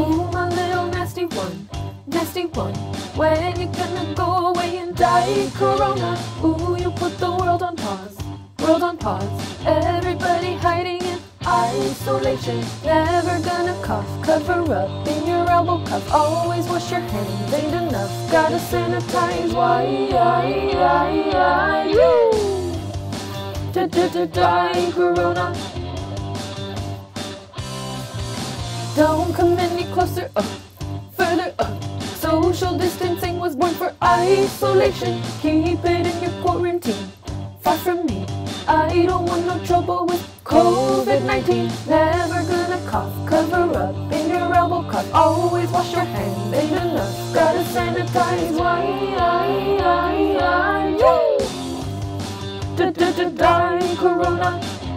Ooh, my little nasty one, nasty one. When you gonna go away and die, Corona? Ooh, you put the world on pause, world on pause. Everybody hiding in isolation. Never gonna cough, cover up in your elbow cuff. Always wash your hands, ain't enough. Gotta sanitize. Why, I, I, I, you? Die, Corona. Don't come any closer, up, further up. Social distancing was born for isolation. Keep it in your quarantine, far from me. I don't want no trouble with COVID 19. Never gonna cough, cover up in your elbow cuff. Always wash your hands, ain't enough. Gotta sanitize. Why, I, I, I, I, Die, Corona.